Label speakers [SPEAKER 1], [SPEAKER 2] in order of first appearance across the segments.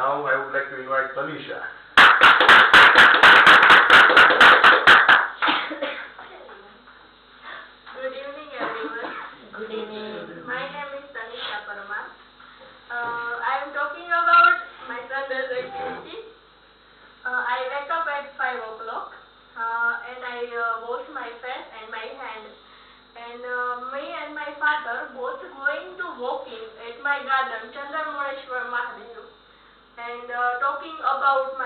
[SPEAKER 1] now I would like to invite Tanisha.
[SPEAKER 2] Good evening, everyone.
[SPEAKER 3] Good evening.
[SPEAKER 2] My name is Tanisha Parmar. Uh, I am talking about my Sunday's activity. Uh, I wake up at 5 o'clock uh, and I uh, wash my face and my hands. And uh, me and my father both going to walking at my garden, Chandramoneshwar Mahadev. And uh, talking about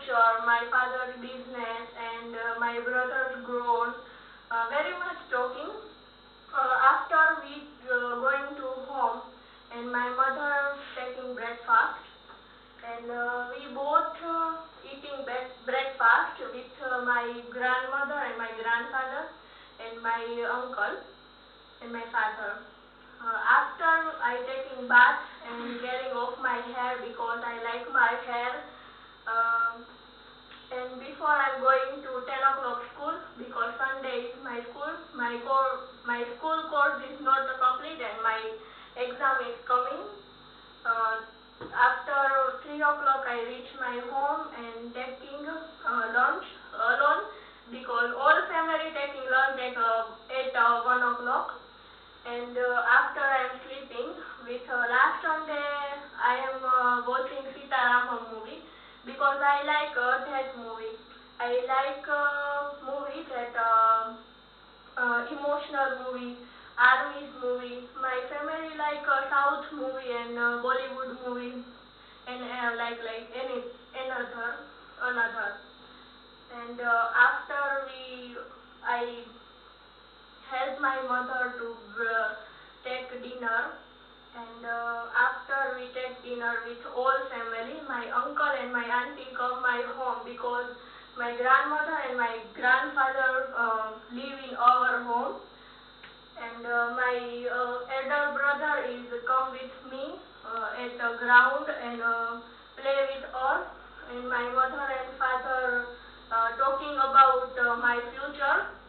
[SPEAKER 2] my future, my father's business and uh, my brother's grown. Uh, very much talking. Uh, after we uh, going to home and my mother taking breakfast and uh, we both uh, eating breakfast with uh, my grandmother and my grandfather and my uncle and my father. Uh, after I taking bath and getting off my hair because I like my hair um, and before I'm going to 10 o'clock school because Sunday is my school. My core, my school course is not complete and my exam is coming. Uh, after 3 o'clock I reach my home and taking uh, lunch alone because all family taking lunch at, uh, uh, 1 o'clock. And uh, after I'm sleeping with uh, last Sunday I am uh, watching Sita Rama movie because I like that movie. I like uh, movie that uh, uh, emotional movie, armies movie. My family like uh, South movie and uh, Bollywood movie, and uh, like like any another another. And uh, after we, I help my mother to uh, take dinner and uh, after we take dinner with all family, my uncle and my auntie come my home because my grandmother and my grandfather uh, live in our home. And uh, my uh, elder brother is come with me uh, at the ground and uh, play with us. And my mother and father uh, talking about uh, my future.